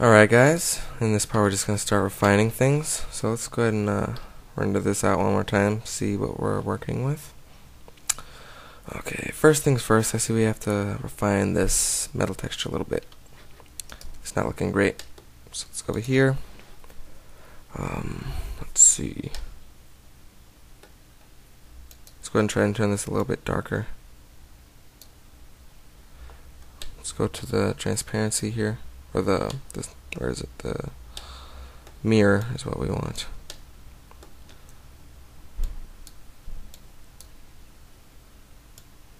Alright guys, in this part we're just going to start refining things. So let's go ahead and uh, render this out one more time, see what we're working with. Okay, first things first, I see we have to refine this metal texture a little bit. It's not looking great. So let's go over here. Um, let's see. Let's go ahead and try and turn this a little bit darker. Let's go to the transparency here or the, the where is it the mirror is what we want?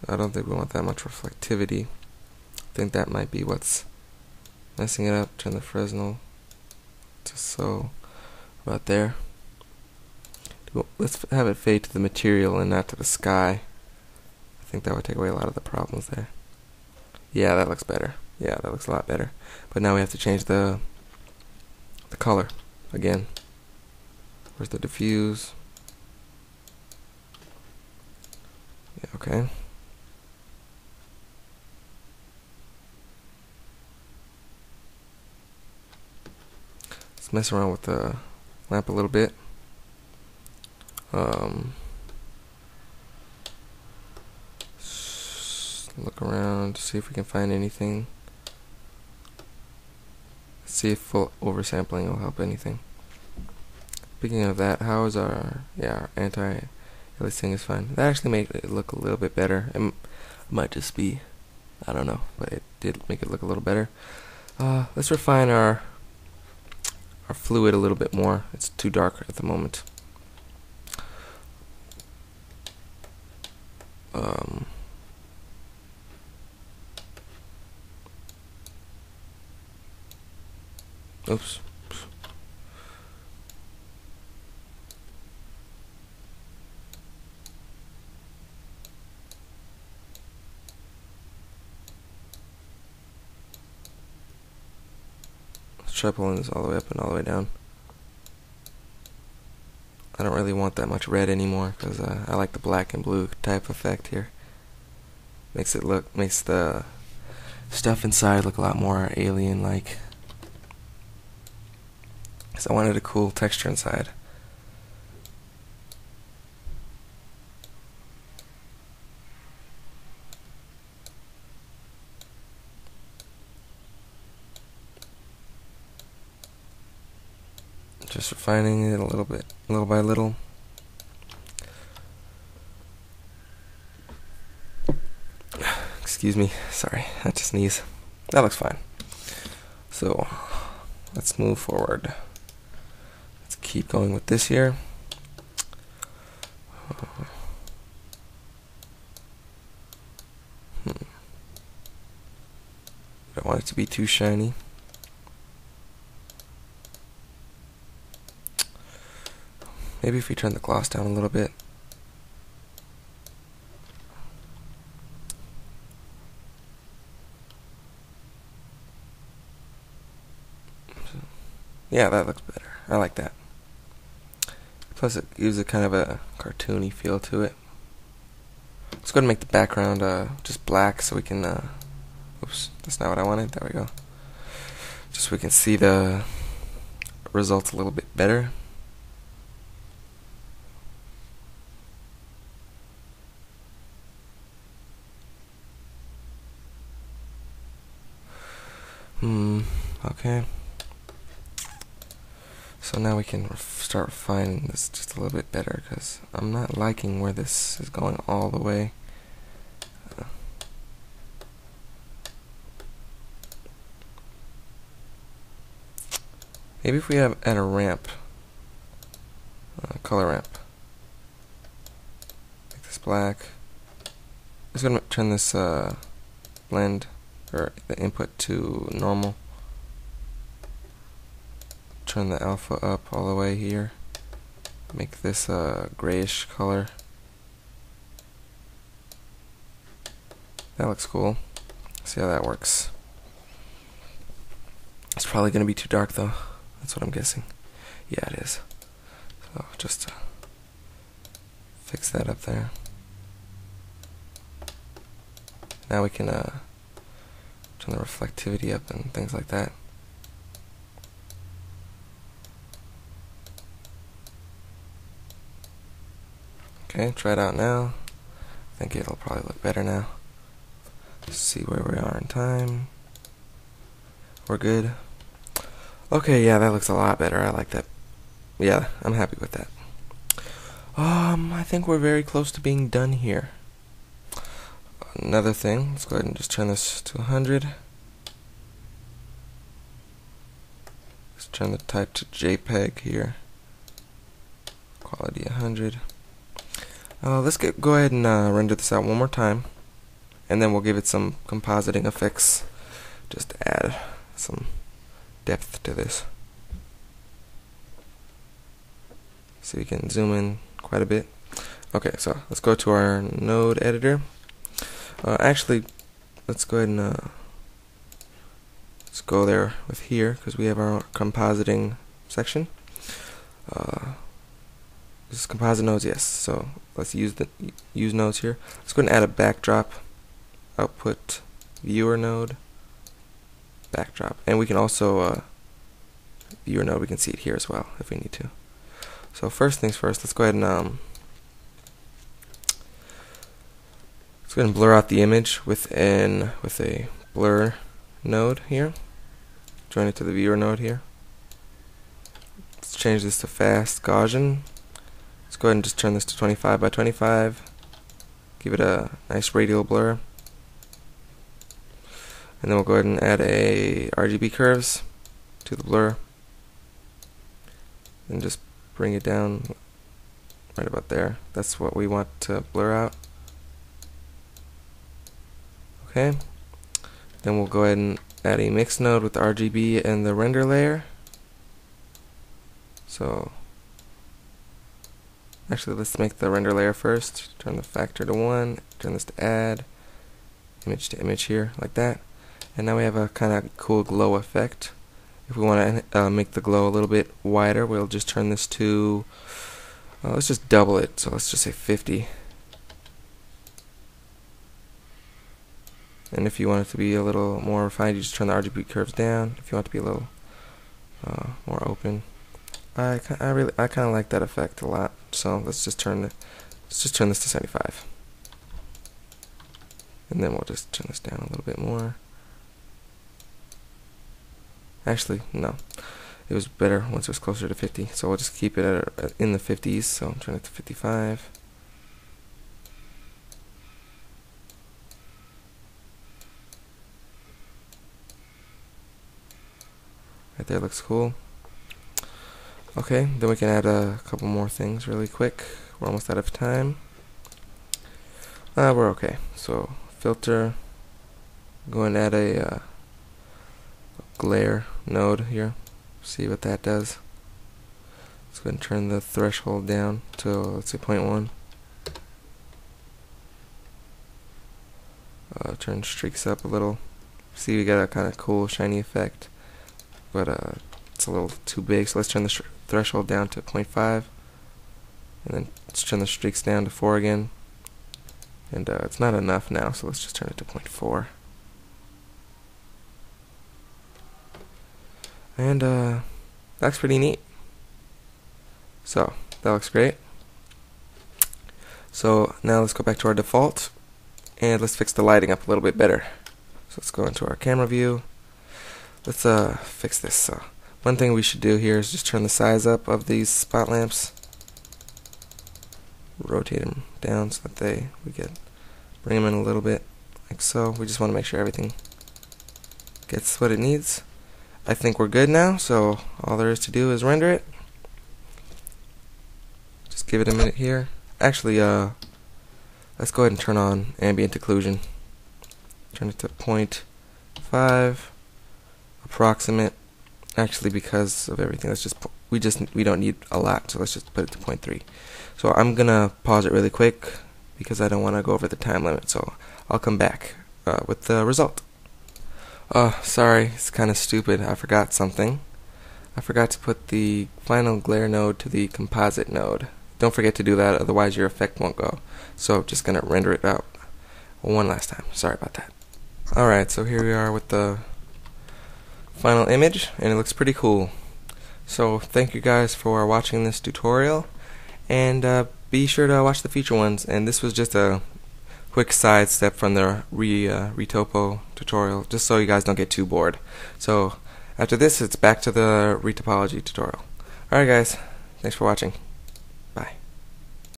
I don't think we want that much reflectivity. I think that might be what's messing it up. Turn the Fresnel to so about there. Let's have it fade to the material and not to the sky. I think that would take away a lot of the problems there. Yeah that looks better yeah, that looks a lot better. But now we have to change the the color again. Where's the diffuse? Yeah, okay. Let's mess around with the lamp a little bit. Um, look around to see if we can find anything see if full oversampling will help anything. Speaking of that, how is our yeah our anti-aliasing is fine. That actually made it look a little bit better. It might just be I don't know, but it did make it look a little better. Uh, let's refine our our fluid a little bit more. It's too dark at the moment. Um, Oops. Let's try pulling this all the way up and all the way down. I don't really want that much red anymore because uh, I like the black and blue type effect here. Makes it look, makes the stuff inside look a lot more alien-like. Because I wanted a cool texture inside. Just refining it a little bit, little by little. Excuse me, sorry, I just sneeze. That looks fine. So, let's move forward keep going with this here. Hmm. Don't want it to be too shiny. Maybe if we turn the gloss down a little bit. Yeah, that looks better. I like that. Plus it gives a kind of a cartoony feel to it. Let's go ahead and make the background uh, just black so we can, uh, oops, that's not what I wanted, there we go. Just so we can see the results a little bit better. Hmm, okay. So now we can start refining this just a little bit better because I'm not liking where this is going all the way. Maybe if we have add a ramp, uh, color ramp, make this black. Just gonna turn this uh, blend or the input to normal turn the alpha up all the way here. Make this a grayish color. That looks cool. See how that works. It's probably going to be too dark though. That's what I'm guessing. Yeah, it is. So just fix that up there. Now we can uh, turn the reflectivity up and things like that. Okay, try it out now. I think it'll probably look better now. Let's see where we are in time. We're good. Okay, yeah, that looks a lot better. I like that. Yeah, I'm happy with that. Um, I think we're very close to being done here. Another thing, let's go ahead and just turn this to 100. Let's turn the type to JPEG here. Quality 100. Uh, let's get, go ahead and uh, render this out one more time. And then we'll give it some compositing effects. Just add some depth to this. So we can zoom in quite a bit. Okay, so let's go to our node editor. Uh, actually, let's go ahead and uh, let's go there with here because we have our compositing section. Uh, this is composite nodes, yes. So let's use the use nodes here. Let's go ahead and add a backdrop output viewer node backdrop, and we can also uh, viewer node. We can see it here as well if we need to. So first things first, let's go ahead and um, Let's go ahead and blur out the image within with a blur node here. Join it to the viewer node here. Let's change this to fast Gaussian. Let's go ahead and just turn this to 25 by 25. Give it a nice radial blur. And then we'll go ahead and add a RGB curves to the blur. And just bring it down right about there. That's what we want to blur out. Okay. Then we'll go ahead and add a mix node with RGB and the render layer. So actually let's make the render layer first. Turn the factor to 1, turn this to add, image to image here, like that. And now we have a kind of cool glow effect. If we want to uh, make the glow a little bit wider, we'll just turn this to, uh, let's just double it. So let's just say 50. And if you want it to be a little more refined, you just turn the RGB curves down. If you want it to be a little uh, more open, I I really I kind of like that effect a lot. So let's just turn the let's just turn this to 75, and then we'll just turn this down a little bit more. Actually, no, it was better once it was closer to 50. So we'll just keep it at, uh, in the 50s. So turn it to 55. Right there looks cool. Okay, then we can add a couple more things really quick. We're almost out of time. Uh, we're okay. So, filter. Go and add a uh, glare node here. See what that does. Let's go and turn the threshold down to, let's say, 0.1. Uh, turn streaks up a little. See, we got a kind of cool shiny effect but uh, it's a little too big. So let's turn the threshold down to 0.5, and then let's turn the streaks down to 4 again. And uh, it's not enough now, so let's just turn it to 0.4. And uh, that's pretty neat. So that looks great. So now let's go back to our default, and let's fix the lighting up a little bit better. So let's go into our camera view let's uh fix this. One thing we should do here is just turn the size up of these spot lamps. Rotate them down so that they we get bring them in a little bit like so. We just want to make sure everything gets what it needs. I think we're good now, so all there is to do is render it. Just give it a minute here. Actually, uh, let's go ahead and turn on ambient occlusion. Turn it to 0.5 approximate actually because of everything let's just we just we don't need a lot so let's just put it to 0.3 so I'm gonna pause it really quick because I don't want to go over the time limit so I'll come back uh, with the result. Oh sorry it's kind of stupid. I forgot something. I forgot to put the final glare node to the composite node. Don't forget to do that otherwise your effect won't go. So I'm just gonna render it out one last time. Sorry about that. Alright so here we are with the final image and it looks pretty cool. So thank you guys for watching this tutorial and uh, be sure to watch the feature ones. And this was just a quick side step from the re uh, retopo tutorial, just so you guys don't get too bored. So after this, it's back to the retopology tutorial. Alright guys, thanks for watching.